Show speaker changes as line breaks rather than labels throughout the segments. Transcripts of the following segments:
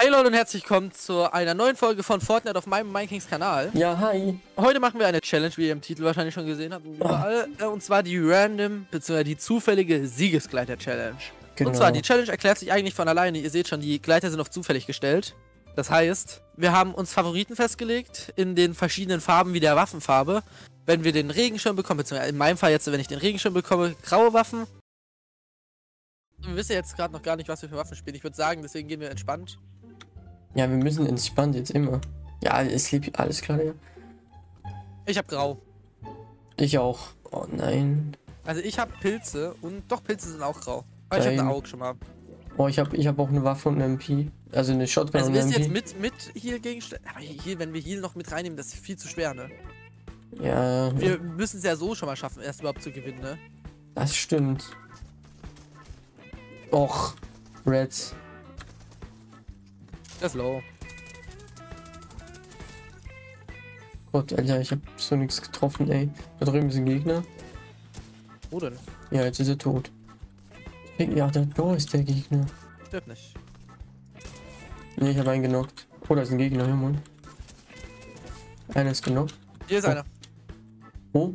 Hey Leute und herzlich willkommen zu einer neuen Folge von Fortnite auf meinem MindKings Kanal.
Ja, hi.
Heute machen wir eine Challenge, wie ihr im Titel wahrscheinlich schon gesehen habt, überall, äh, und zwar die random bzw. die zufällige Siegesgleiter-Challenge.
Genau.
Und zwar, die Challenge erklärt sich eigentlich von alleine. Ihr seht schon, die Gleiter sind auf zufällig gestellt. Das heißt, wir haben uns Favoriten festgelegt in den verschiedenen Farben wie der Waffenfarbe. Wenn wir den Regenschirm bekommen, beziehungsweise in meinem Fall jetzt, wenn ich den Regenschirm bekomme, graue Waffen. Wir wissen jetzt gerade noch gar nicht, was wir für Waffen spielen. Ich würde sagen, deswegen gehen wir entspannt.
Ja, wir müssen entspannt jetzt immer. Ja, es lebt alles klar, ja.
Ich habe grau.
Ich auch. Oh nein.
Also ich habe Pilze und doch Pilze sind auch grau. Aber ich habe eine Auge schon mal.
Oh, ich habe ich hab auch eine Waffe und eine MP. Also eine Shotgun
Also
und
wir
eine
sind jetzt
MP.
mit, mit hier Gegenstände. Aber hier, wenn wir Heal noch mit reinnehmen, das ist viel zu schwer, ne?
Ja,
Wir müssen es ja so schon mal schaffen, erst überhaupt zu gewinnen, ne?
das stimmt. Och, Reds.
Das ist low.
Gott, Alter, ich hab so nichts getroffen, ey. Da drüben ist ein Gegner.
Wo denn?
Ja, jetzt ist er tot. Ja, da, da ist der Gegner.
Stimmt nicht.
Ne, ich habe einen genockt. Oh, da ist ein Gegner, Mann. Einer ist genockt.
Hier ist
Oh.
einer.
Oh.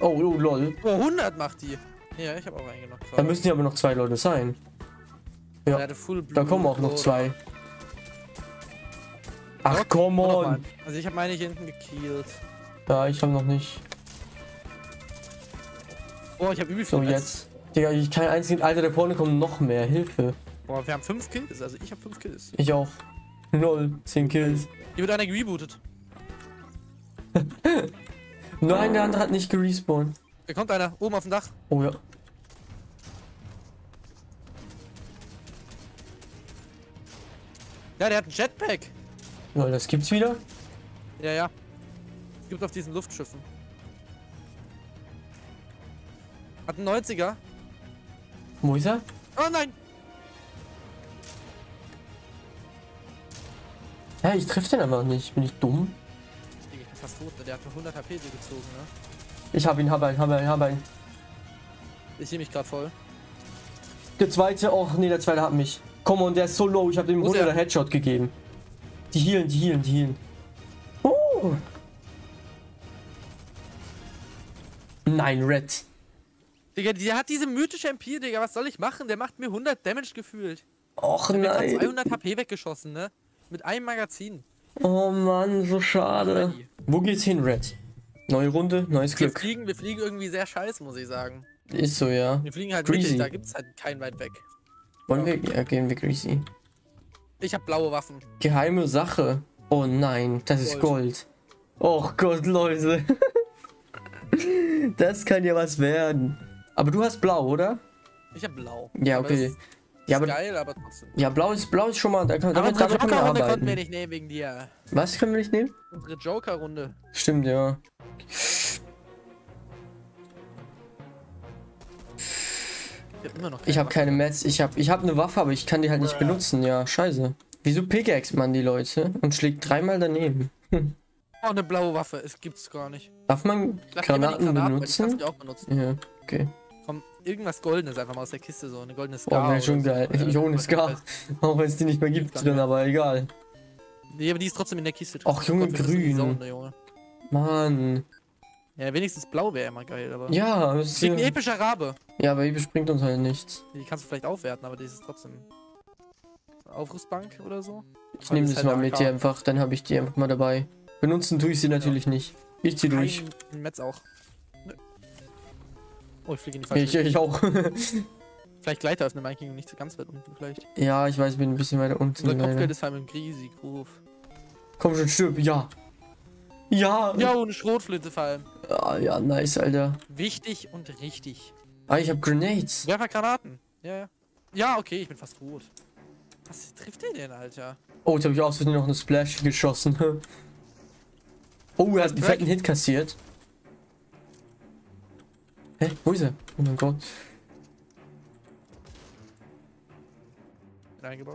Oh, oh, lol.
Oh, 100 macht die. Ja, ich habe auch einen genockt.
Da müssen ja aber noch zwei Leute sein. Ja. Da kommen auch noch zwei. Ach, come on.
Also ich habe meine hier hinten gekillt.
Ja, ich habe noch nicht.
Oh, ich habe übel viel
So, jetzt. Digga, ich kann einzigen. Alter, da vorne kommen noch mehr. Hilfe.
Boah, wir haben 5 Kills. Also ich habe 5 Kills.
Ich auch. Null. Zehn Kills.
Hier wird einer gerebootet.
Nein, der andere hat nicht gerespawnt.
Da kommt einer. Oben auf dem Dach.
Oh ja.
Ja, der hat einen Jetpack.
Lol, das gibt's wieder?
Ja, ja. Es gibt auf diesen Luftschiffen. Hat einen 90er.
Wo ist er?
Oh nein!
Hä, ich treffe den aber nicht. Bin ich dumm?
Digga, ich bin fast tot, ne? Der hat nur 100 HP gezogen, ne?
Ich hab ihn, hab einen, hab einen, hab einen.
Ich sehe mich gerade voll.
Der zweite, oh nee, der zweite hat mich. Komm on, der ist so low. Ich habe dem
Wo ist
100er
er?
Headshot gegeben. Die healen, die healen, die healen. Oh. Nein, Red.
Digga, der hat diese mythische MP, Digga. Was soll ich machen? Der macht mir 100 Damage gefühlt.
Och
Der hat mir grad
nein.
200 HP weggeschossen, ne? Mit einem Magazin.
Oh Mann, so schade. Wo geht's hin, Red? Neue Runde, neues
Wir
Glück.
fliegen, wir fliegen irgendwie sehr scheiße, muss ich sagen.
Ist so, ja.
Wir fliegen halt
Greasy.
mittig, da gibt's halt keinen weit weg.
Wollen wir? Ja, gehen wir greasy.
Ich hab blaue Waffen.
Geheime Sache. Oh nein, das ist Gold. Och Gott, Leute. das kann ja was werden. Aber du hast blau, oder?
Ich hab blau.
Ja, okay.
ist
Ja, aber,
geil, aber trotzdem.
ja, blau ist blau ist schon mal. Da kann,
Aber
damit,
unsere Joker-Runde konnten wir nicht nehmen wegen dir.
Was können wir nicht nehmen?
Unsere Joker-Runde.
Stimmt, ja.
Ich hab immer noch
Ich habe keine Mets. Ich habe ich hab eine Waffe, aber ich kann die halt nicht benutzen. Ja, scheiße. Wieso pickaxe man die Leute und schlägt dreimal daneben? Hm.
Oh, eine blaue Waffe. Es gibt's gar nicht.
Darf man Granaten
Granaten,
benutzen?
du auch benutzen.
Ja, okay.
Komm, irgendwas Goldenes einfach mal aus der Kiste, so eine goldene
Oh,
Scar.
wäre schon geil.
so.
Ich ohne Scar. Auch wenn es die nicht mehr gibt drin, aber egal.
Nee, aber die ist trotzdem in der Kiste drin.
Ach, Junge, grün.
Zone, Junge.
Mann.
Ja, wenigstens blau wäre immer geil, aber.
Ja,
Es
ist,
ein
ja,
epischer Rabe.
ja, aber Ebisch bringt uns halt nichts.
Die kannst du vielleicht aufwerten, aber die ist trotzdem. Aufrüstbank oder so?
Ich nehme das
halt
mal mit dir einfach, dann habe ich die einfach mal dabei. Benutzen tue ich sie natürlich nicht. Ich zieh durch.
Ein Metz auch. Nö. Oh, ich fliege in die falsche
Ich, ich auch.
Vielleicht Gleiter öffnen, mein King nicht so ganz weit unten vielleicht.
ja, ich weiß, bin ein bisschen weiter unten.
Unser Kopfgeld ist halt im Greasy Groove.
Komm schon, stirb. Ja. Ja.
Ja, und eine Schrotflinte vor allem.
Ah, ja, nice, Alter.
Wichtig und richtig.
Ah, ich habe Grenades.
Werfer Granaten. Ja, ja. Ja, okay, ich bin fast tot. Was trifft der denn, Alter?
Oh, jetzt habe ich aus Versehen noch eine Splash geschossen. oh, er hat einen fetten Hit kassiert. Hä? Wo ist er? Oh mein Gott.
Bin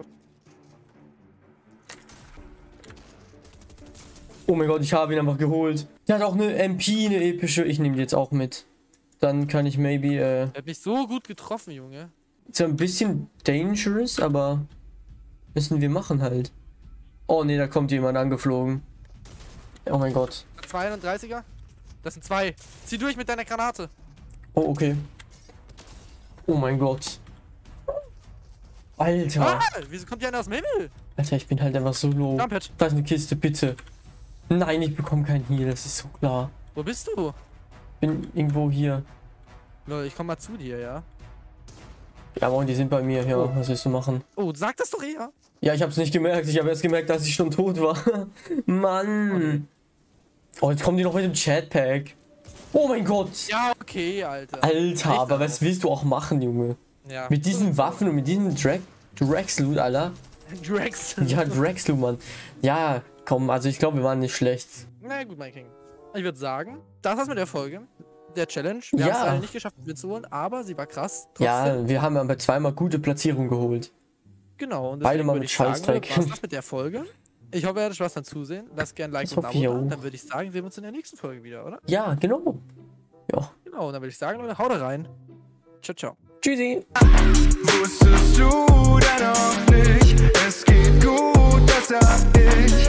Oh mein Gott, ich habe ihn einfach geholt. Der hat auch eine MP, eine epische. Ich nehme die jetzt auch mit. Dann kann ich maybe, äh,
Er hat mich so gut getroffen, Junge.
ist ja ein bisschen dangerous, aber Müssen wir machen halt. Oh nee, da kommt jemand angeflogen. Oh mein Gott.
32er? Das sind zwei. Zieh durch mit deiner Granate.
Oh, okay. Oh mein Gott. Alter.
Ah, wieso kommt hier einer aus dem Himmel?
Alter, ich bin halt einfach so low.
Jumphead.
Da ist eine Kiste, bitte. Nein, ich bekomme keinen Heal, das ist so klar.
Wo bist du?
Bin irgendwo hier.
Lol, ich komm mal zu dir, ja.
Ja, moin, die sind bei mir. Ja,
Oh.
was willst du machen?
Oh, sag das doch eher.
Ja, ich hab's nicht gemerkt. Ich habe erst gemerkt, dass ich schon tot war. Mann. Oh, jetzt kommen die noch mit dem Chatpack. Oh mein Gott.
Ja, okay, Alter.
Alter, aber was willst du auch machen, Junge?
Ja.
Mit diesen Waffen und mit diesem Drag Drexloot, Alter.
Drax.
Ja, Drexloot, Mann. Ja, komm, also ich glaube, wir waren nicht schlecht.
Na gut, mein King. Ich würde sagen, das war's mit der Folge. Der Challenge. Wir
Ja.
haben es leider nicht geschafft, mitzuholen, aber sie war krass. Trotzdem.
Ja, wir haben aber zweimal gute Platzierungen geholt.
Genau. Und
Beide mal mit
ich sagen,
Scheißdreck.
war's das mit der Folge. Ich hoffe, ihr hattet Spaß beim Zusehen. Lasst gerne ein Like
Das
und
ich
Abo da. Dann würde ich sagen, sehen wir uns in der nächsten Folge wieder, oder?
Ja, genau. Ja.
Genau, und dann würde ich sagen, Leute, haut rein. Ciao, ciao.
Tschüssi.
Wusstest du denn auch nicht, es geht gut, besser ich